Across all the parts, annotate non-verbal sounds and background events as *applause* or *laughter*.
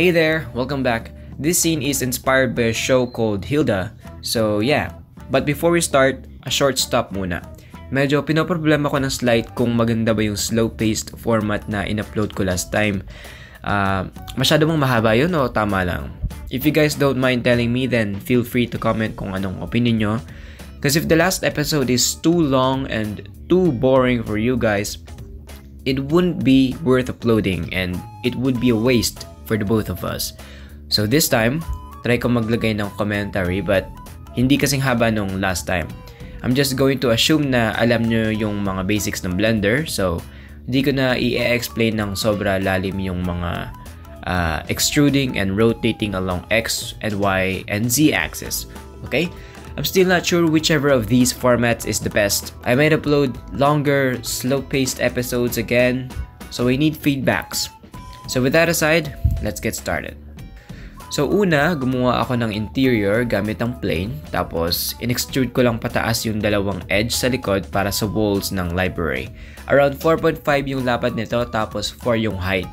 Hey there, welcome back. This scene is inspired by a show called Hilda. So yeah, but before we start, a short stop muna. Medyo pinoproblema ko ng slide kung maganda ba yung slow-paced format na in-upload ko last time. Uh, masyado mong mahaba yun o tama lang? If you guys don't mind telling me, then feel free to comment kung anong opinion nyo. Because if the last episode is too long and too boring for you guys, it wouldn't be worth uploading and it would be a waste for the both of us. So this time, try ko maglagay ng commentary but hindi kasing haba nung last time. I'm just going to assume na alam nyo yung mga basics ng Blender so hindi ko na i-explain ng sobra lalim yung mga uh, extruding and rotating along X and Y and Z axis. Okay? I'm still not sure whichever of these formats is the best. I might upload longer, slow-paced episodes again, so I need feedbacks. So with that aside, let's get started. So una, gumawa ako ng interior gamit ang plane, tapos in-extrude ko lang pataas yung dalawang edge sa likod para sa walls ng library. Around 4.5 yung lapad nito, tapos 4 yung height.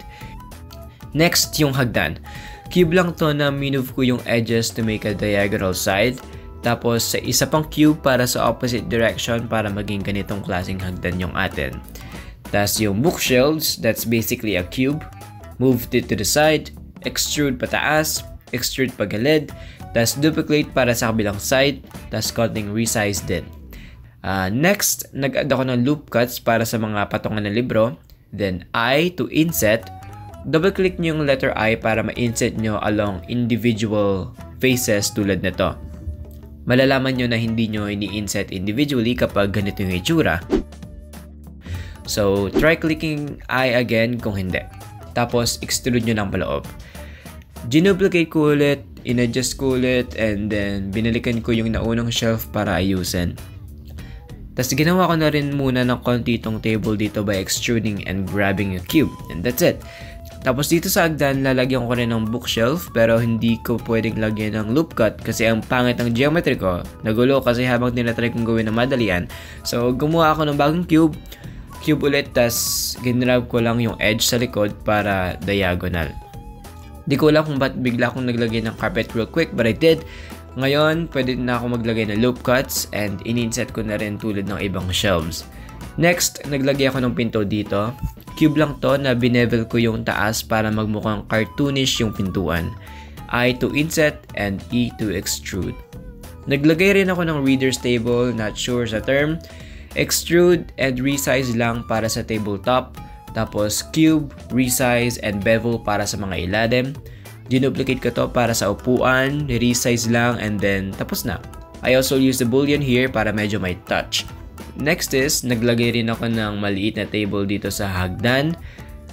Next, yung hagdan. Cube lang to na minove ko yung edges to make a diagonal side, tapos sa isa pang cube para sa opposite direction para maging ganitong klaseng hagdan yung atin. Tapos yung bookshelves, that's basically a cube, moved it to the side, extrude pataas, extrude pagilid, tas duplicate para sa kabilang side, tas konting resize din. Uh, next, nag-add ako ng loop cuts para sa mga patungan ng libro. Then I to inset, double-click nyo yung letter I para ma-inset nyo along individual faces tulad nito. Malalaman nyo na hindi nyo ini-inset individually kapag ganito yung itsura. So, try clicking I again kung hindi. Tapos, extrude nyo ng paloob. Ginuplicate ko ulit, inadjust ko ulit, and then binalikan ko yung naunang shelf para ayusin. Tapos ginawa ko na rin muna ng konti itong table dito by extruding and grabbing a cube. And that's it. Tapos dito sa agdan, lalagyan ko rin ng bookshelf pero hindi ko pwedeng lagyan ng loop cut kasi ang pangit ng geometry ko. Nagulo kasi habang tinatry kong gawin na madalian. So gumawa ako ng bagong cube, cube ulit, tas ginrab ko lang yung edge sa likod para diagonal. Di ko alam kung ba't bigla akong naglagay ng carpet real quick, but I did. Ngayon, pwede na ako maglagay ng loop cuts and ininset ko na rin tulad ng ibang shelves. Next, naglagay ako ng pinto dito. Cube lang to na binevel ko yung taas para magmukhang cartoonish yung pintuan. I to inset and E to extrude. Naglagay rin ako ng reader's table, not sure sa term. Extrude and resize lang para sa tabletop. Tapos cube, resize, and bevel para sa mga ilalim. Dinuplicate ko to para sa upuan, resize lang, and then tapos na. I also use the boolean here para medyo may touch. Next is, naglagay rin ako ng maliit na table dito sa hagdan.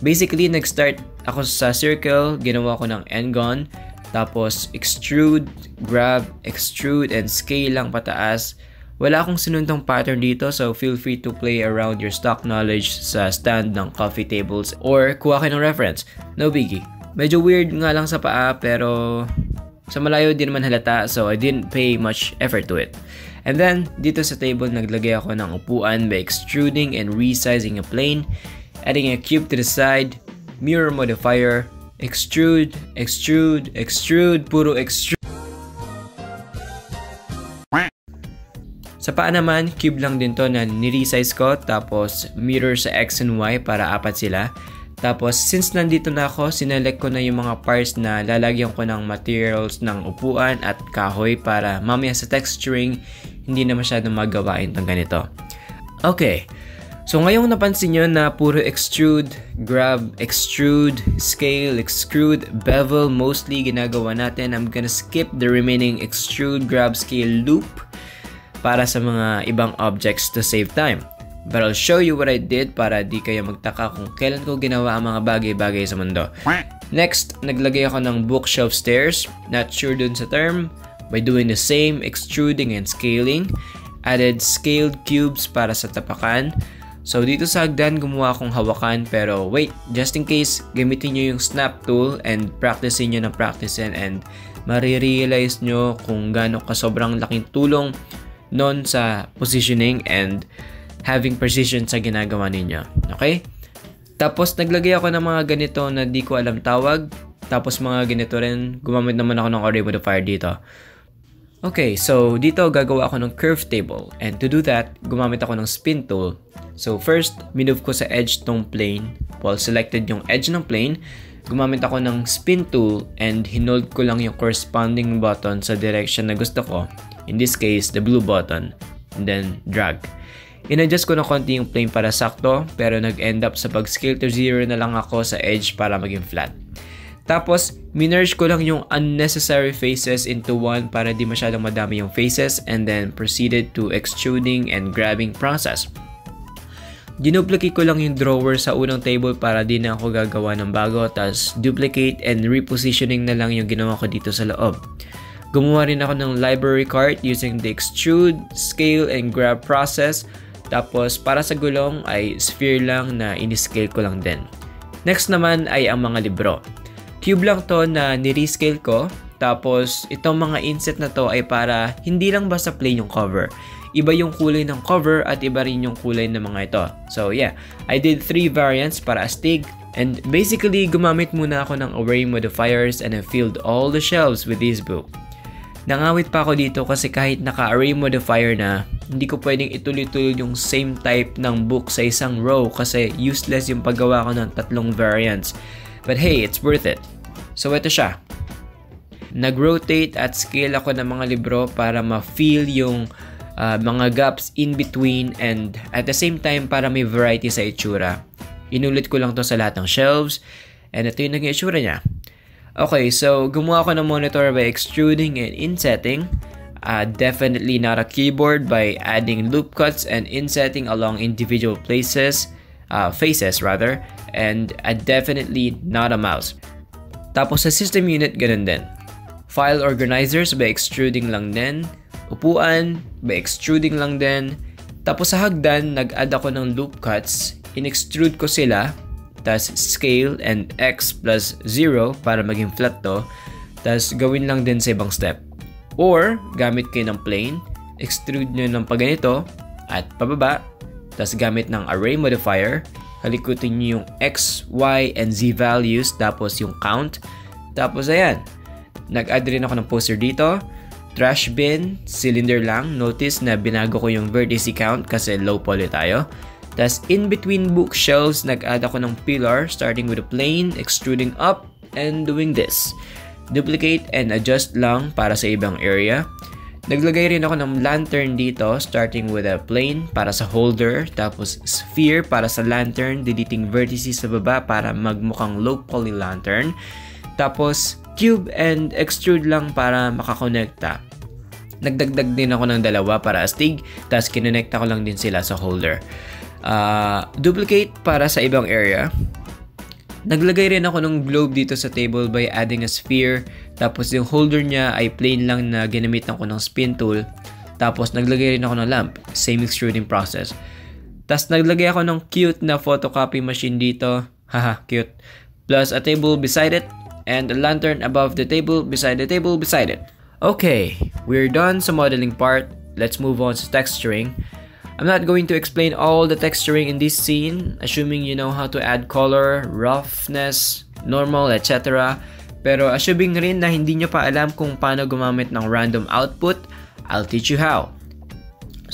Basically, nag-start ako sa circle, ginawa ko ng n-gon, tapos extrude, grab, extrude, and scale lang pataas. Wala akong sinuntong pattern dito so feel free to play around your stock knowledge sa stand ng coffee tables or kuha kayo ng reference. No biggie. Medyo weird nga lang sa paa pero sa malayo din naman halata so I didn't pay much effort to it. And then, dito sa table naglagay ako ng upuan by extruding and resizing a plane, adding a cube to the side, mirror modifier, extrude, extrude, extrude, puro extrude. Paa naman, cube lang din to na niresize ko tapos mirror sa X and Y para apat sila. Tapos since nandito na ako, sinelect ko na yung mga parts na lalagyan ko ng materials ng upuan at kahoy para mamaya sa texturing hindi na masyadong magawain ng ganito. Okay, so ngayong napansin nyo na puro extrude, grab, extrude, scale, extrude, bevel mostly ginagawa natin. I'm gonna skip the remaining extrude, grab, scale loop para sa mga ibang objects to save time. But I'll show you what I did para di kayo magtaka kung kailan ko ginawa ang mga bagay-bagay sa mundo. Next, naglagay ako ng bookshelf stairs. Not sure dun sa term. By doing the same extruding and scaling, added scaled cubes para sa tapakan. So dito sa hagdan gumawa akong hawakan pero wait, just in case gamitin nyo yung snap tool and practicein nyo ng practicein and marirealize nyo kung gaano ka sobrang laking tulong non sa positioning and having precision sa ginagawa ninyo. Okay? Tapos naglagay ako ng mga ganito na di ko alam tawag. Tapos mga ganito rin, gumamit naman ako ng array modifier dito. Okay, so dito gagawa ako ng curve table. And to do that, gumamit ako ng spin tool. So first, minove ko sa edge tong plane. While selected yung edge ng plane, gumamit ako ng spin tool and hinold ko lang yung corresponding button sa direction na gusto ko. In this case, the blue button. And then drag. In-adjust ko na konti yung plane para sakto, pero nag-end up sa pag-scale to 0 na lang ako sa edge para maging flat. Tapos, minerge ko lang yung unnecessary faces into one para di masyadong madami yung faces and then proceeded to extruding and grabbing process. Dinuplicate ko lang yung drawer sa unang table para di na ako gagawa ng bago tapos duplicate and repositioning na lang yung ginawa ko dito sa loob. Gumawa rin ako ng library cart using the extrude, scale, and grab process. Tapos para sa gulong ay sphere lang na in-scale ko lang din. Next naman ay ang mga libro. Cube lang to na ni-rescale ko. Tapos, itong mga inset na to ay para hindi lang basta plain yung cover. Iba yung kulay ng cover at iba rin yung kulay ng mga ito. So yeah, I did three variants para astig. And basically, gumamit muna ako ng array modifiers and I filled all the shelves with this book. Nangawit pa ako dito kasi kahit naka-array modifier na, hindi ko pwedeng ituloy-tuloy yung same type ng book sa isang row kasi useless yung paggawa ko ng tatlong variants. But hey, it's worth it. So ito siya. Nag-rotate at scale ako ng mga libro para ma-feel yung uh, mga gaps in between and at the same time para may variety sa itsura. Inulit ko lang to sa lahat ng shelves and ito yung naging itsura niya. Okay, so gumawa ako ng monitor by extruding and insetting. Uh, definitely not a keyboard by adding loop cuts and insetting along individual places, uh, faces rather, and uh, definitely not a mouse. Tapos sa system unit, ganun din. File organizers by extruding lang din. Upuan by extruding lang din. Tapos sa hagdan, nag-add ako ng loop cuts. In-extrude ko sila. Tapos scale and x plus 0 para maging flat to. Tapos gawin lang din sa ibang step. Or, gamit kayo ng plane, extrude nyo ng paganito at pababa. Tapos gamit ng array modifier, Halikutin nyo yung X, Y, and Z values, tapos yung count. Tapos ayan, nag-add rin ako ng poster dito. Trash bin, cylinder lang. Notice na binago ko yung vertice count kasi low poly tayo. Tapos in between bookshelves, nag-add ako ng pillar starting with a plane, extruding up, and doing this. Duplicate and adjust lang para sa ibang area. Naglagay rin ako ng lantern dito, starting with a plane para sa holder, tapos sphere para sa lantern, deleting vertices sa baba para magmukhang low poly lantern, tapos cube and extrude lang para makakonekta. Nagdagdag din ako ng dalawa para astig, tapos kinonekta ko lang din sila sa holder. Uh, duplicate para sa ibang area, Naglagay rin ako ng globe dito sa table by adding a sphere. Tapos yung holder niya ay plain lang na ginamitan ko ng spin tool. Tapos naglagay rin ako ng lamp. Same extruding process. Tapos naglagay ako ng cute na photocopy machine dito. *laughs* Haha, cute. Plus a table beside it. And a lantern above the table beside the table beside it. Okay, we're done sa modeling part. Let's move on to texturing. I'm not going to explain all the texturing in this scene, assuming you know how to add color, roughness, normal, etc. Pero assuming rin na hindi nyo pa alam kung paano gumamit ng random output, I'll teach you how.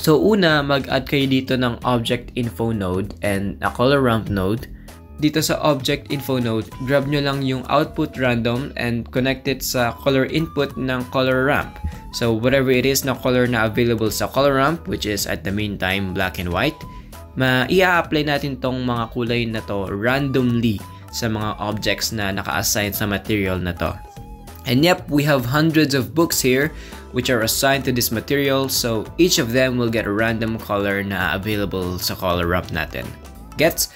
So una, mag-add kayo dito ng object info node and a color ramp node dito sa object info node, grab nyo lang yung output random and connect it sa color input ng color ramp. So whatever it is na color na available sa color ramp, which is at the meantime black and white, ma-i-apply natin tong mga kulay na to randomly sa mga objects na naka-assign sa material na to. And yep, we have hundreds of books here which are assigned to this material so each of them will get a random color na available sa color ramp natin. Gets?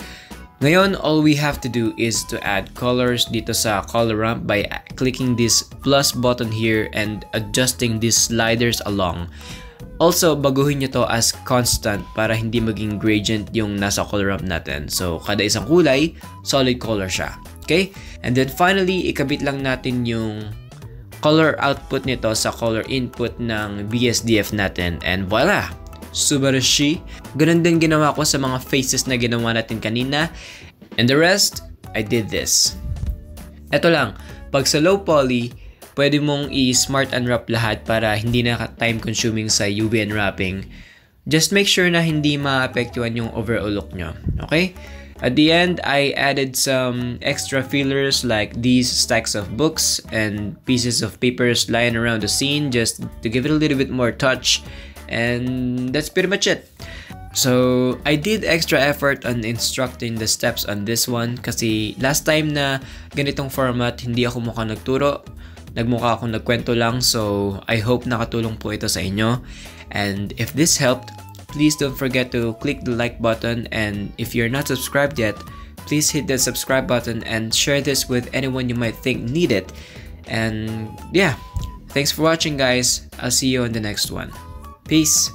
Ngayon, all we have to do is to add colors dito sa color ramp by clicking this plus button here and adjusting these sliders along. Also, baguhin nyo to as constant para hindi maging gradient yung nasa color ramp natin. So, kada isang kulay, solid color siya. Okay? And then finally, ikabit lang natin yung color output nito sa color input ng BSDF natin. And voila! Subarashi. Ganun din ginawa ko sa mga faces na ginawa natin kanina. And the rest, I did this. Eto lang, pag sa low poly, pwede mong i-smart unwrap lahat para hindi na time consuming sa UV unwrapping. Just make sure na hindi maapektuhan yung overall look nyo. Okay? At the end, I added some extra fillers like these stacks of books and pieces of papers lying around the scene just to give it a little bit more touch. And that's pretty much it. So, I did extra effort on instructing the steps on this one kasi last time na ganitong format, hindi ako mukhang nagturo. Nagmukha akong nagkwento lang so I hope nakatulong po ito sa inyo. And if this helped, please don't forget to click the like button and if you're not subscribed yet, please hit the subscribe button and share this with anyone you might think need it. And yeah, thanks for watching guys. I'll see you on the next one. Peace.